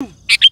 you